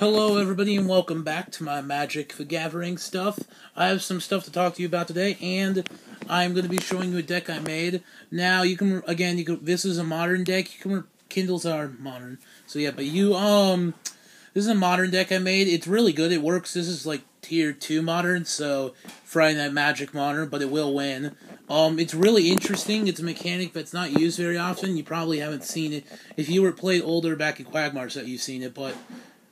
Hello, everybody, and welcome back to my Magic the Gathering stuff. I have some stuff to talk to you about today, and I'm going to be showing you a deck I made. Now, you can again, you can. This is a modern deck. You can Kindles are modern, so yeah. But you, um, this is a modern deck I made. It's really good. It works. This is like tier two modern, so Friday Night Magic modern, but it will win. Um, it's really interesting. It's a mechanic that's not used very often. You probably haven't seen it. If you were played older back in Quagmire, that you've seen it, but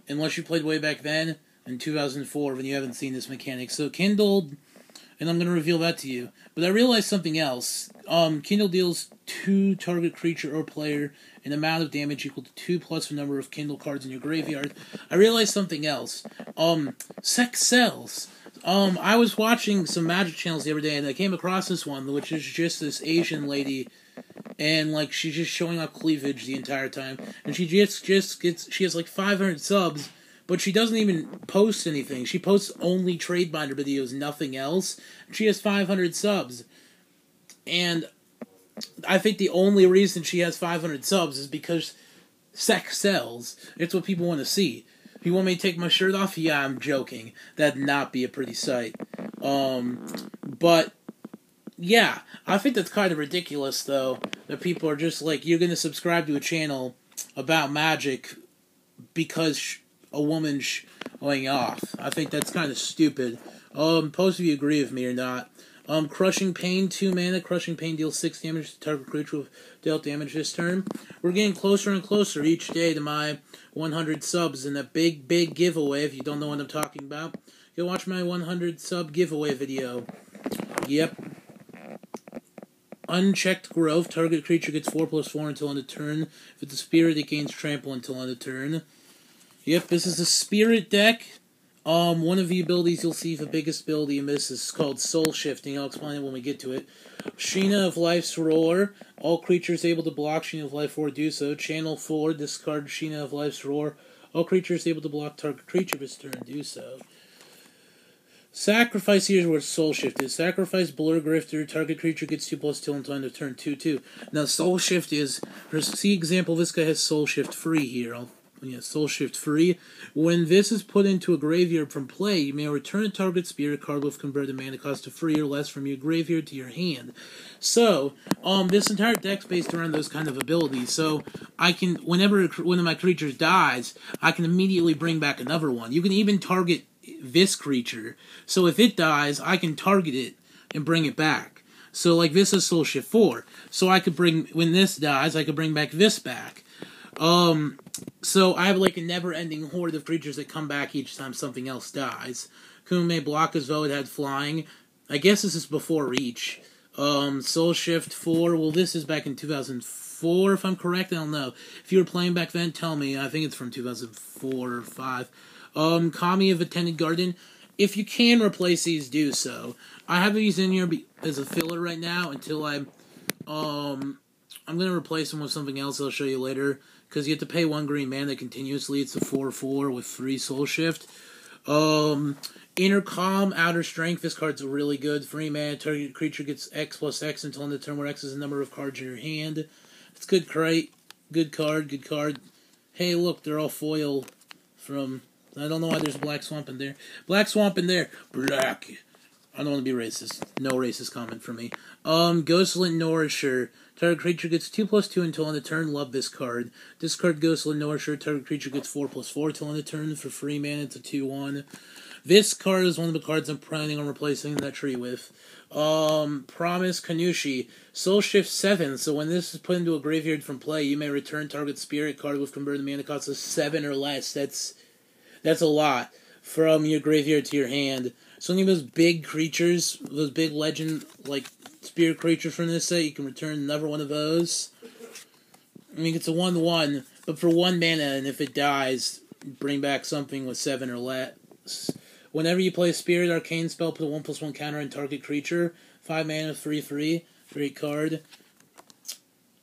unless you played way back then in 2004 when you haven't seen this mechanic. So Kindle, and I'm going to reveal that to you. But I realized something else. Um, Kindle deals two target creature or player an amount of damage equal to two plus the number of Kindle cards in your graveyard. I realized something else. Um, sex sells. Um, I was watching some magic channels the other day, and I came across this one, which is just this Asian lady, and like she's just showing off cleavage the entire time, and she just just gets she has like 500 subs, but she doesn't even post anything. She posts only trade binder videos, nothing else. She has 500 subs, and I think the only reason she has 500 subs is because sex sells. It's what people want to see. If you want me to take my shirt off, yeah, I'm joking. That'd not be a pretty sight. Um, but yeah, I think that's kind of ridiculous, though. That people are just like, you're going to subscribe to a channel about magic because a woman's going off. I think that's kind of stupid. Um, post if you agree with me or not. Um, Crushing Pain, 2 mana. Crushing Pain deals 6 damage to target creature with dealt damage this turn. We're getting closer and closer each day to my 100 subs in a big, big giveaway. If you don't know what I'm talking about, go watch my 100 sub giveaway video. Yep. Unchecked Growth. Target creature gets 4 plus 4 until end of turn. If it's a spirit, it gains trample until end of turn. Yep, this is a spirit deck. Um, one of the abilities you'll see, the biggest ability in this is called Soul Shifting. I'll explain it when we get to it. Shinen of Life's Roar. All creatures able to block Shinen of Life's Roar do so. Channel 4, discard Shinen of Life's Roar. All creatures able to block target creature this turn do so. Sacrifice here is where Soul Shift is. Sacrifice Burr Grafter. Target creature gets 2 plus 2 until end of turn 2 2. Now, Soul Shift is. See example, this guy has Soul Shift free here. I'll yeah, soul shift free. When this is put into a graveyard from play, you may return a target spirit card with converted mana cost to free or less from your graveyard to your hand. So, um, this entire deck's based around those kind of abilities. So, I can, whenever one of my creatures dies, I can immediately bring back another one. You can even target this creature. So, if it dies, I can target it and bring it back. So, like this is Soul Shift 4. So, I could bring, when this dies, I could bring back this back. Um, so I have like a never-ending horde of creatures that come back each time something else dies. Kume block as though it had flying. I guess this is before Reach. Um, Soul Shift 4, well this is back in 2004 if I'm correct, I don't know. If you were playing back then, tell me. I think it's from 2004 or 5. Um, Kami of Attended Garden. If you can replace these, do so. I have these in here as a filler right now until I, um, I'm going to replace them with something else I'll show you later because you have to pay one green mana continuously. It's a 4 4 with free soul shift. Um, Inner Calm, Outer Strength. This card's really good. Free mana. Target creature gets X plus X until end of turn, where X is the number of cards in your hand. It's good crate. Good card. Good card. Hey, look, they're all foil from. I don't know why there's Black Swamp in there. Black Swamp in there. Black. I don't want to be racist. No racist comment from me. Um, Ghostlit Nourisher. Target creature gets 2 plus 2 until on the turn. Love this card. Discard Ghostlit Nourisher. Target creature gets 4 plus 4 until on the turn for free mana. It's a 2 1. This card is one of the cards I'm planning on replacing that tree with. Um, Promise Kannushi. Soul Shift 7. So when this is put into a graveyard from play, you may return target spirit card with converted mana cost of 7 or less. That's that's a lot from your graveyard to your hand. So any of those big creatures, those big legend like spirit creatures from this set, you can return another one of those. I mean, it's a one one, but for one mana, and if it dies, bring back something with seven or less. Whenever you play a Spirit Arcane spell, put a one plus one counter on target creature. Five mana, three three, great card.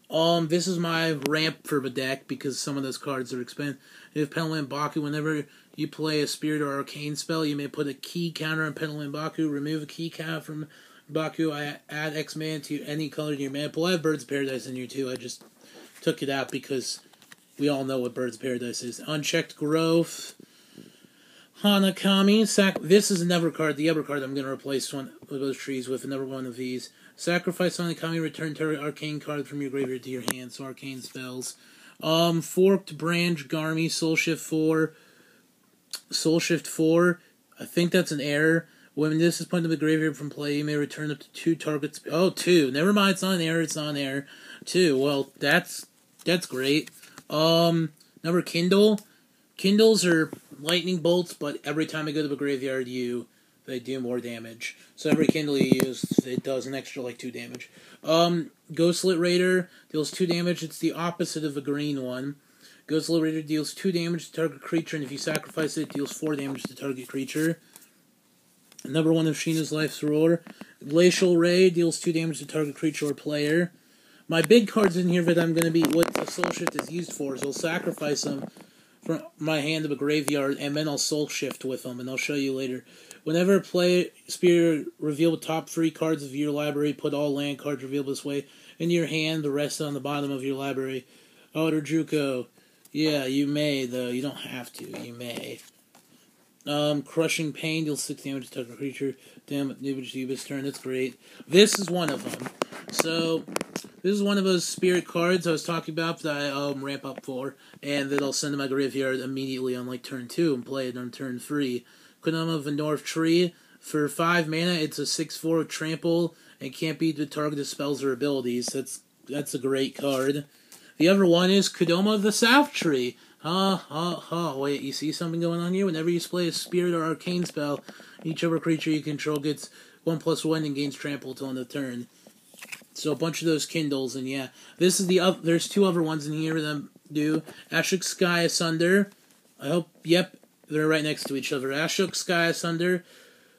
Um, this is my ramp for the deck because some of those cards are expensive. If Petalmane Baku, whenever you play a Spirit or Arcane spell, you may put a ki counter on Petalmane Baku, remove a ki counter from Baku, I add X mana to any color to your mana pool. I have Birds of Paradise in here too. I just took it out because we all know what Birds of Paradise is. Unchecked Growth. Hana Kami. Sac- this is another card, the other card I'm going to replace one of those trees with, another one of these. Sacrifice Hana Kami, return target arcane card from your graveyard to your hand, so arcane spells. Um, Forked Branch, Garami, Soul Shift 4. Soul Shift 4. I think that's an error. When this is put into the graveyard from play, you may return up to two targets. Oh, two. Never mind, it's an error, it's an error. Two. Well, that's that's great. Um, number Kindle. Kindles are lightning bolts, but every time I go to the graveyard, you they do more damage. So every Kindle you use, it does an extra like two damage. Um, Ghostlit Raider deals two damage. It's the opposite of a green one. Ghostlit Raider deals two damage to target creature, and if you sacrifice it, it deals four damage to target creature. Number one of Shinen's Life's Roar. Glacial Ray deals two damage to target creature or player. My big cards in here that I'm going to be what the Soul Shift is used for is I'll sacrifice them my hand to a graveyard, and then I'll Soul Shift with them, and I'll show you later. Whenever play Spirit reveal top three cards of your library, put all land cards revealed this way in your hand, the rest on the bottom of your library. Otter Juko. Yeah, you may, though. You don't have to. You may. Um, Crushing Pain deals 6 damage to target creature. Damn it, Nubi's turn. That's great. This is one of them. So, this is one of those spirit cards I was talking about that I um, ramp up for, and that I'll send to my graveyard immediately on like turn 2 and play it on turn 3. Kodama of the North Tree. For 5 mana, it's a 6 4 trample and can't be the target of spells or abilities. That's that's a great card. The other one is Kodama of the South Tree. Ha ha ha. Wait, you see something going on here? Whenever you play a spirit or arcane spell, each other creature you control gets 1 plus 1 and gains trample till end of turn. So a bunch of those Kindles, and yeah. This is the other, there's two other ones in here that do. Arashi Sky Asunder. I hope, yep, they're right next to each other. Arashi Sky Asunder.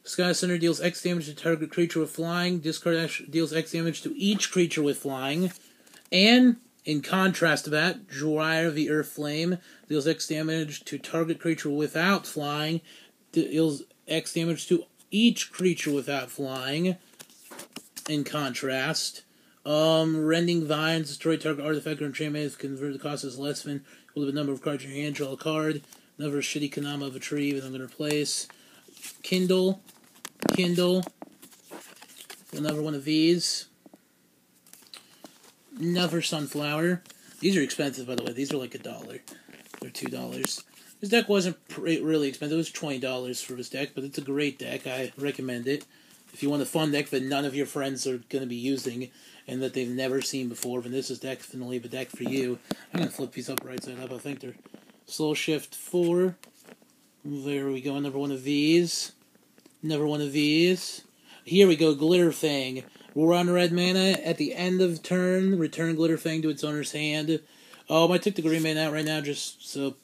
Sky Asunder deals X damage to target creature with flying. Discard Ash deals X damage to each creature with flying. And in contrast to that, Dryer the Earth Flame deals X damage to target creature without flying, deals X damage to each creature without flying. In contrast, um, Rending Vines, destroy target artifact or enchantment, convert the cost as less than equal to the number of cards in your hand, draw a card. Another shitty Kodama of a tree that I'm going to replace. Kindle, Kindle, another one of these another sunflower. These are expensive, by the way. These are like a dollar. They're two dollars. This deck wasn't really expensive. It was twenty dollars for this deck, but it's a great deck. I recommend it. If you want a fun deck that none of your friends are going to be using and that they've never seen before, then this is definitely the deck for you. I'm going to flip these up right side up. I think they're slow shift four. There we go. Another one of these. Another one of these. Here we go. Glitterfang. We're on red mana at the end of turn. Return Glitter Glitterfang to its owner's hand. Um, I took the green mana out right now just so.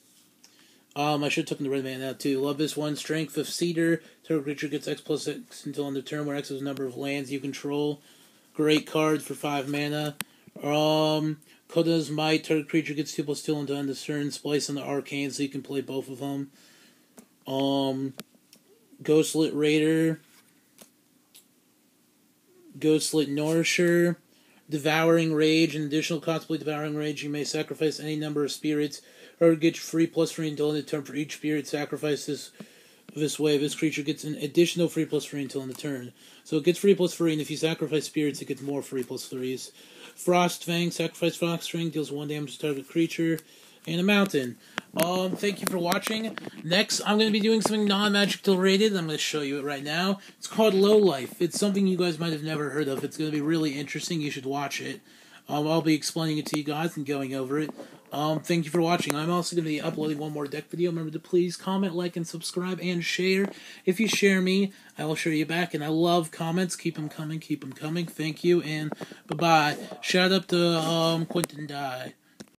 Um, I should have taken the red man out too. Love this one. Strength of Cedar. Target creature gets X plus X until end of turn, where X is the number of lands you control. Great card for five mana. Um, Koda's Might. Target creature gets two plus two until end of turn. Splice on the Arcane, so you can play both of them. Um, Ghostlit Raider. Ghostlit Nourisher, Devouring Rage, and additional cost constantly Devouring Rage, you may sacrifice any number of spirits, or get free plus free until end of turn for each spirit sacrificed this, way. This creature gets an additional free plus free until end of turn. So it gets free plus free, and if you sacrifice spirits, it gets more free plus threes. Frost Fang, sacrifice Frost deals one damage to target creature and a mountain. Um, thank you for watching. Next, I'm going to be doing something non-magic related. I'm going to show you it right now. It's called Low Life. It's something you guys might have never heard of. It's going to be really interesting. You should watch it. Um, I'll be explaining it to you guys and going over it. Um, thank you for watching. I'm also going to be uploading one more deck video. Remember to please comment, like, and subscribe, and share. If you share me, I will share you back. And I love comments. Keep them coming. Keep them coming. Thank you, and bye-bye. Shout out to um, Quentin Die.